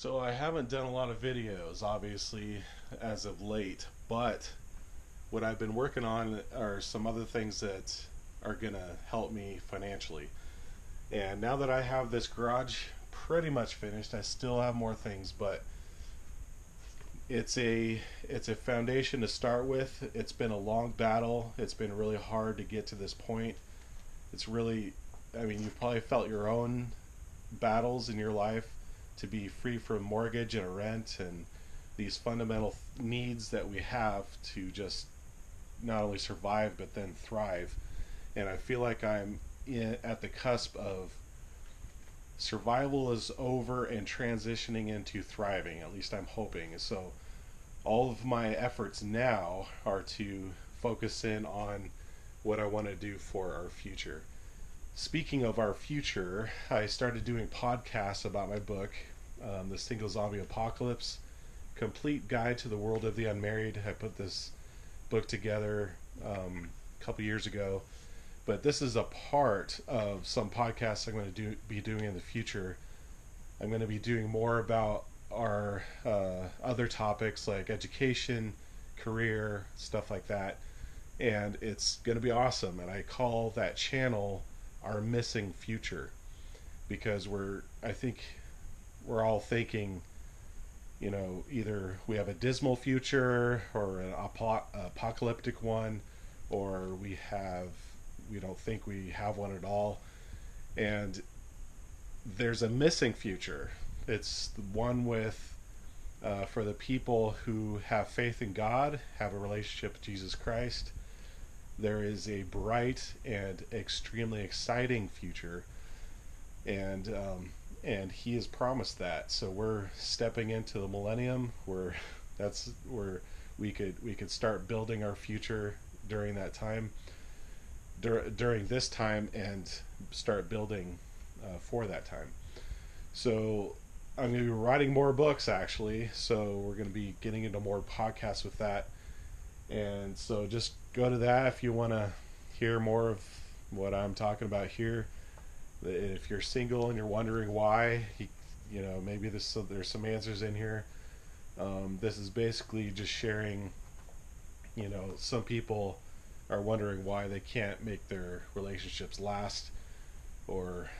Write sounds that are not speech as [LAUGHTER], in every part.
So I haven't done a lot of videos, obviously, as of late, but what I've been working on are some other things that are going to help me financially. And now that I have this garage pretty much finished, I still have more things, but it's a it's a foundation to start with. It's been a long battle. It's been really hard to get to this point. It's really I mean, you've probably felt your own battles in your life to be free from mortgage and rent and these fundamental needs that we have to just not only survive but then thrive. And I feel like I'm in, at the cusp of survival is over and transitioning into thriving. At least I'm hoping. So all of my efforts now are to focus in on what I want to do for our future. Speaking of our future, I started doing podcasts about my book, um, The Single Zombie Apocalypse Complete Guide to the World of the Unmarried. I put this book together um, a couple years ago, but this is a part of some podcasts I'm going to do, be doing in the future. I'm going to be doing more about our uh, other topics like education, career, stuff like that. And it's going to be awesome. And I call that channel our missing future because we're, I think, we're all thinking, you know, either we have a dismal future or an apo- apocalyptic one, or we have, we don't think we have one at all. And there's a missing future. It's the one with, uh, for the people who have faith in God, have a relationship with Jesus Christ. There is a bright and extremely exciting future. And um, and he has promised that. So we're stepping into the millennium. Where [LAUGHS] that's where we could we could start building our future during that time, dur- during this time, and start building uh, for that time. So I'm going to be writing more books actually. So we're going to be getting into more podcasts with that. And so just go to that if you want to hear more of what I'm talking about here if you're single and you're wondering why, you know, maybe this there's some answers in here. Um, this is basically just sharing. You know, some people are wondering why they can't make their relationships last, or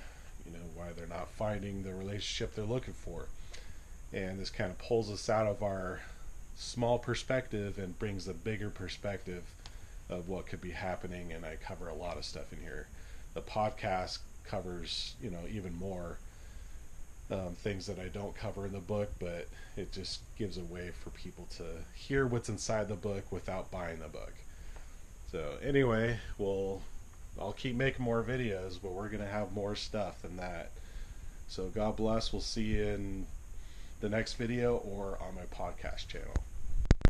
you know why they're not finding the relationship they're looking for. And this kind of pulls us out of our small perspective and brings a bigger perspective of what could be happening. And I cover a lot of stuff in here. The podcast covers you know even more um, things that I don't cover in the book, but it just gives a way for people to hear what's inside the book without buying the book. So anyway, we'll I'll keep making more videos, but we're gonna have more stuff than that. So God bless. We'll see you in the next video or on my podcast channel.